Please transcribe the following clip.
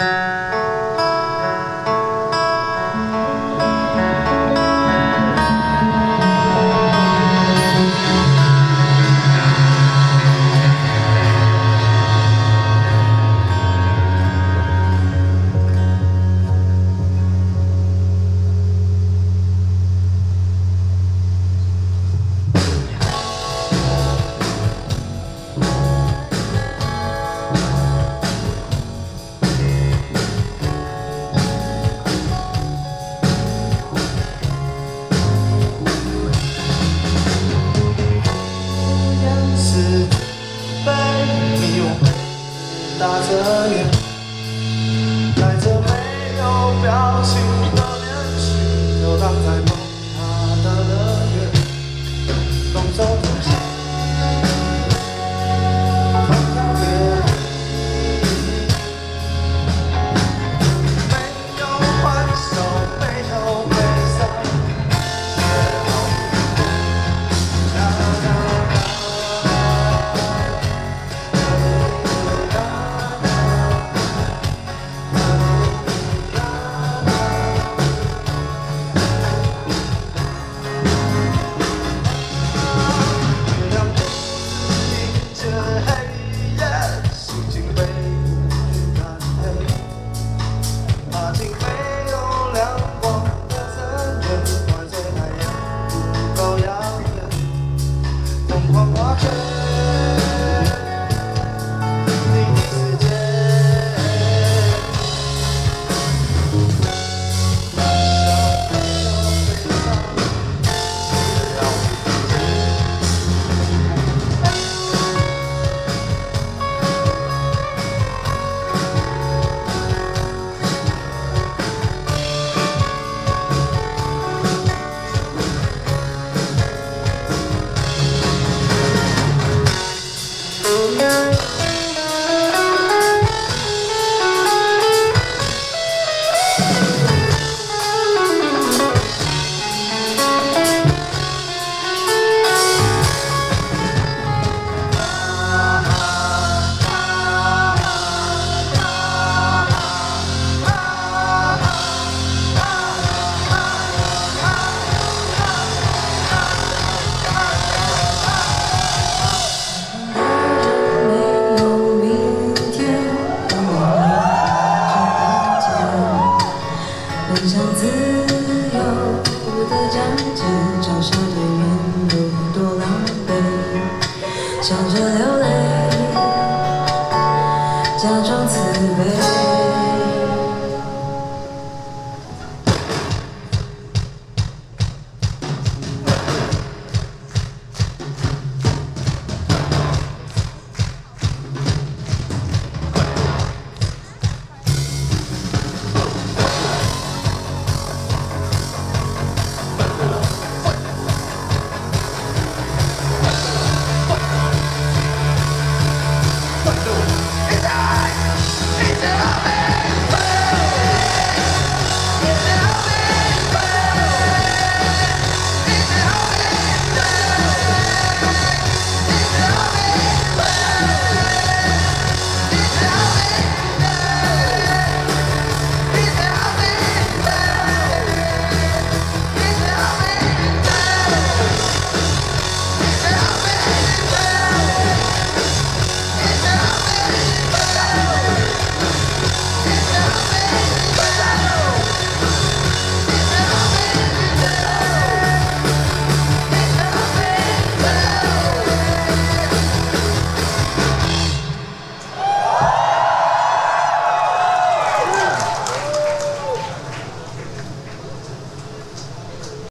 Uh... Senhor. Thank 的。想自由的站着，嘲笑的人有多狼狈，笑着流。